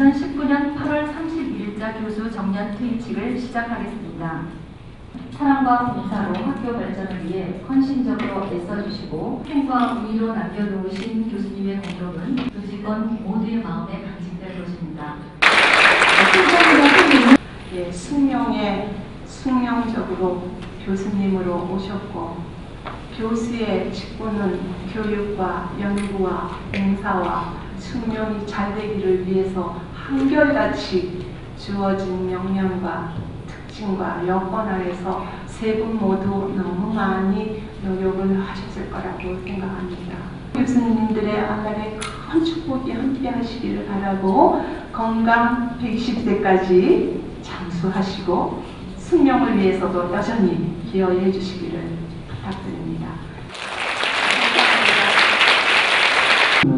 2019년 8월 31일자 교수 정년 퇴직을 시작하겠습니다. 사랑과 봉사로 학교 발전을 위해 헌신적으로 애써주시고 행과 우위로 남겨놓으신 교수님의 공덕은 교직원 모두의 마음에 간직될 것입니다. 예, 숙명에 숙명적으로 교수님으로 오셨고 교수의 직분은 교육과 연구와 봉사와 숙명이 잘 되기를 위해서 한결같이 주어진 명령과 특징과 여건 아래서 세 분 모두 너무 많이 노력을 하셨을 거라고 생각합니다. 교수님들의 앞날에 큰 축복이 함께 하시기를 바라고 건강 120세까지 장수하시고 숙명을 위해서도 여전히 기여해 주시기를 부탁드립니다.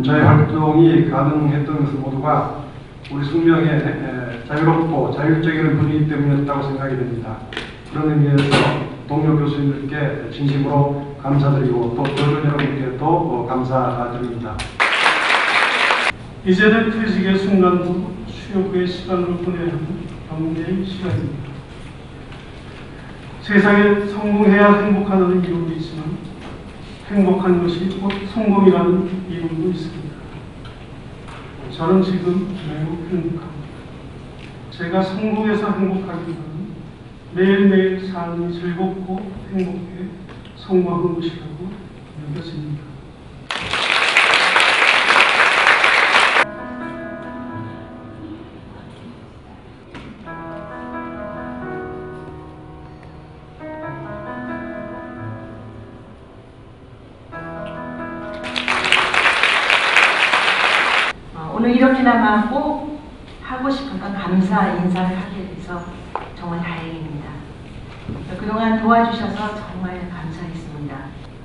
저희 활동이 가능했던 것은 모두가 우리 숙명의 에, 자유롭고 자율적인 분위기 때문이었다고 생각이 됩니다. 그런 의미에서 동료 교수님들께 진심으로 감사드리고 또 교원 여러분께도 어, 감사드립니다. 이제는 퇴직의 순간도 수요구의 시간으로 보내야 하는 경계의 시간입니다. 세상에 성공해야 행복하다는 이론도 있지만 행복한 것이 곧 성공이라는 이론도 있습니다. 저는 지금 매우 행복합니다. 제가 성공해서 행복하기보다는 매일매일 삶이 즐겁고 행복해 성공한 것이라고 여겨집니다. 오늘 이렇게나마 꼭 하고 싶은 건 감사 인사를 하게 돼서 정말 다행입니다. 그동안 도와주셔서 정말 감사했습니다.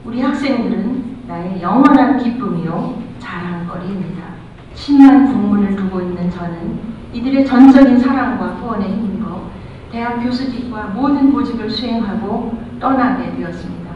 우리 학생들은 나의 영원한 기쁨이요 자랑거리입니다. 10만 국문을 두고 있는 저는 이들의 전적인 사랑과 후원에 힘입어 대학 교수직과 모든 보직을 수행하고 떠나게 되었습니다.